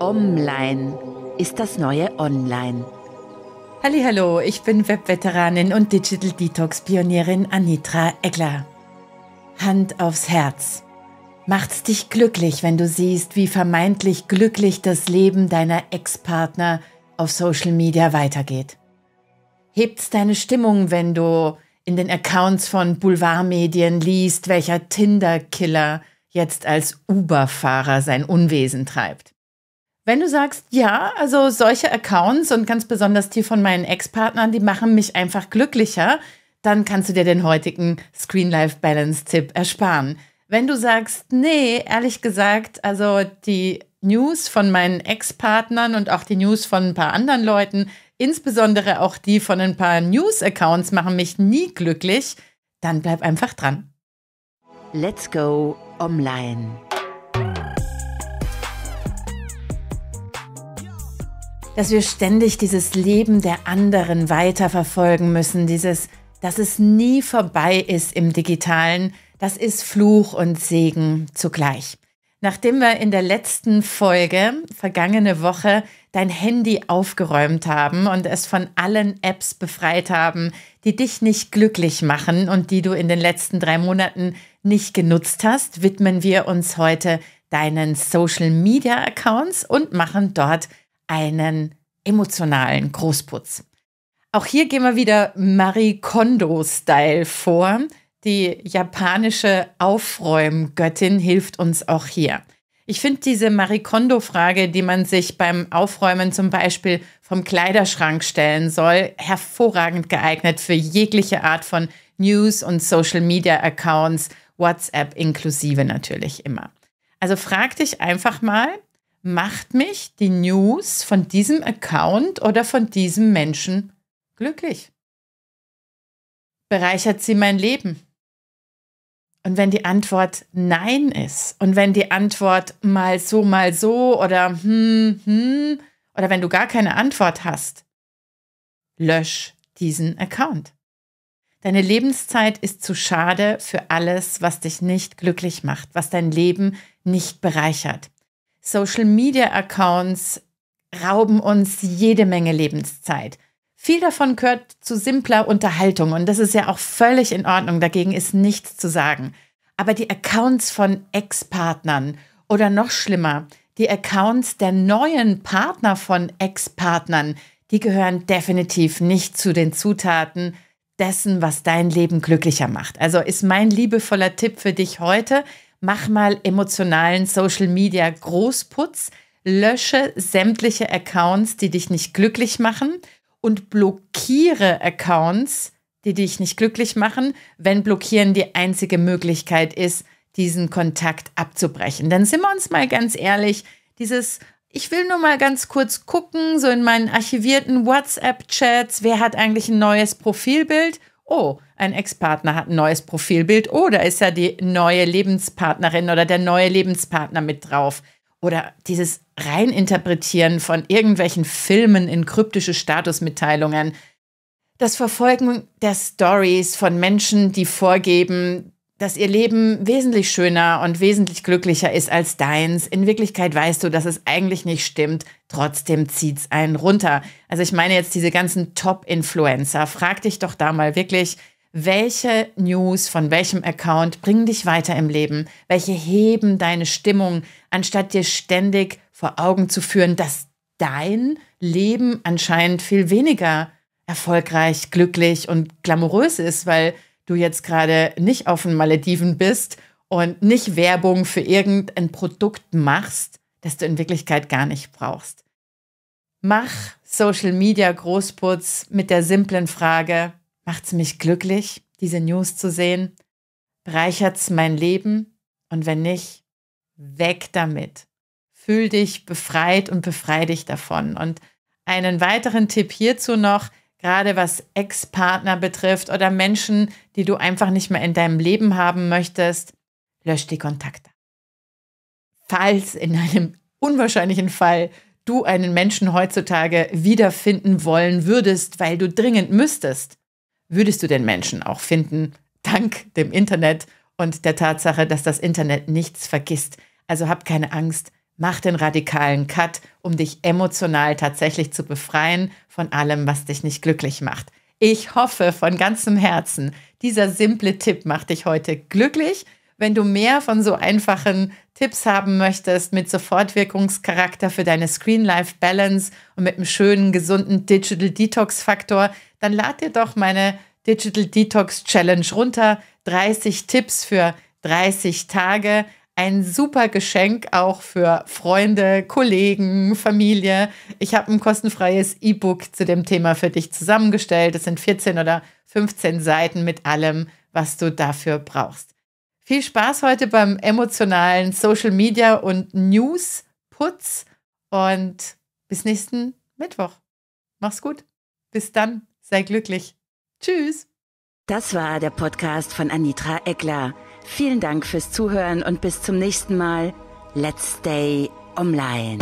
Online ist das neue Online. Hallo, ich bin Webveteranin und Digital Detox Pionierin Anitra Egler. Hand aufs Herz. Macht's dich glücklich, wenn du siehst, wie vermeintlich glücklich das Leben deiner Ex-Partner auf Social Media weitergeht? Hebt's deine Stimmung, wenn du in den Accounts von Boulevardmedien liest, welcher Tinder-Killer jetzt als Uber-Fahrer sein Unwesen treibt? Wenn du sagst, ja, also solche Accounts und ganz besonders die von meinen Ex-Partnern, die machen mich einfach glücklicher, dann kannst du dir den heutigen Screen-Life-Balance-Tipp ersparen. Wenn du sagst, nee, ehrlich gesagt, also die News von meinen Ex-Partnern und auch die News von ein paar anderen Leuten, insbesondere auch die von ein paar News-Accounts machen mich nie glücklich, dann bleib einfach dran. Let's go online. Dass wir ständig dieses Leben der anderen weiterverfolgen müssen, dieses, dass es nie vorbei ist im digitalen, das ist Fluch und Segen zugleich. Nachdem wir in der letzten Folge, vergangene Woche, dein Handy aufgeräumt haben und es von allen Apps befreit haben, die dich nicht glücklich machen und die du in den letzten drei Monaten nicht genutzt hast, widmen wir uns heute deinen Social Media Accounts und machen dort einen emotionalen Großputz. Auch hier gehen wir wieder Marie Kondo-Style vor. Die japanische Aufräumgöttin hilft uns auch hier. Ich finde diese Marie Kondo-Frage, die man sich beim Aufräumen zum Beispiel vom Kleiderschrank stellen soll, hervorragend geeignet für jegliche Art von News- und Social-Media-Accounts, WhatsApp inklusive natürlich immer. Also frag dich einfach mal, macht mich die News von diesem Account oder von diesem Menschen glücklich? Bereichert sie mein Leben? Und wenn die Antwort Nein ist und wenn die Antwort mal so, mal so oder hm, hm, oder wenn du gar keine Antwort hast, lösch diesen Account. Deine Lebenszeit ist zu schade für alles, was dich nicht glücklich macht, was dein Leben nicht bereichert. Social Media Accounts rauben uns jede Menge Lebenszeit. Viel davon gehört zu simpler Unterhaltung und das ist ja auch völlig in Ordnung, dagegen ist nichts zu sagen. Aber die Accounts von Ex-Partnern oder noch schlimmer, die Accounts der neuen Partner von Ex-Partnern, die gehören definitiv nicht zu den Zutaten dessen, was dein Leben glücklicher macht. Also ist mein liebevoller Tipp für dich heute, mach mal emotionalen Social Media Großputz, lösche sämtliche Accounts, die dich nicht glücklich machen und blockiere Accounts, die dich nicht glücklich machen, wenn blockieren die einzige Möglichkeit ist, diesen Kontakt abzubrechen. Dann sind wir uns mal ganz ehrlich, dieses ich will nur mal ganz kurz gucken, so in meinen archivierten WhatsApp-Chats, wer hat eigentlich ein neues Profilbild? Oh, ein Ex-Partner hat ein neues Profilbild. Oh, da ist ja die neue Lebenspartnerin oder der neue Lebenspartner mit drauf oder dieses Reininterpretieren von irgendwelchen Filmen in kryptische Statusmitteilungen, das Verfolgen der Stories von Menschen, die vorgeben, dass ihr Leben wesentlich schöner und wesentlich glücklicher ist als deins. In Wirklichkeit weißt du, dass es eigentlich nicht stimmt. Trotzdem zieht's einen runter. Also ich meine jetzt diese ganzen Top-Influencer. Frag dich doch da mal wirklich, welche News von welchem Account bringen dich weiter im Leben? Welche heben deine Stimmung, anstatt dir ständig vor Augen zu führen, dass dein Leben anscheinend viel weniger erfolgreich, glücklich und glamourös ist, weil du jetzt gerade nicht auf den Malediven bist und nicht Werbung für irgendein Produkt machst, das du in Wirklichkeit gar nicht brauchst. Mach Social Media Großputz mit der simplen Frage, Macht es mich glücklich, diese News zu sehen? Bereichert es mein Leben? Und wenn nicht, weg damit. Fühl dich befreit und befrei dich davon. Und einen weiteren Tipp hierzu noch, gerade was Ex-Partner betrifft oder Menschen, die du einfach nicht mehr in deinem Leben haben möchtest, lösch die Kontakte. Falls in einem unwahrscheinlichen Fall du einen Menschen heutzutage wiederfinden wollen würdest, weil du dringend müsstest, würdest du den Menschen auch finden, dank dem Internet und der Tatsache, dass das Internet nichts vergisst. Also hab keine Angst, Mach den radikalen Cut, um dich emotional tatsächlich zu befreien von allem, was dich nicht glücklich macht. Ich hoffe von ganzem Herzen, dieser simple Tipp macht dich heute glücklich. Wenn du mehr von so einfachen Tipps haben möchtest mit Sofortwirkungscharakter für deine Screen-Life-Balance und mit einem schönen, gesunden Digital Detox-Faktor, dann lad dir doch meine Digital Detox Challenge runter. 30 Tipps für 30 Tage ein super Geschenk auch für Freunde, Kollegen, Familie. Ich habe ein kostenfreies E-Book zu dem Thema für dich zusammengestellt. Es sind 14 oder 15 Seiten mit allem, was du dafür brauchst. Viel Spaß heute beim emotionalen Social Media und News Putz und bis nächsten Mittwoch. Mach's gut. Bis dann. Sei glücklich. Tschüss. Das war der Podcast von Anitra Eckler. Vielen Dank fürs Zuhören und bis zum nächsten Mal. Let's stay online.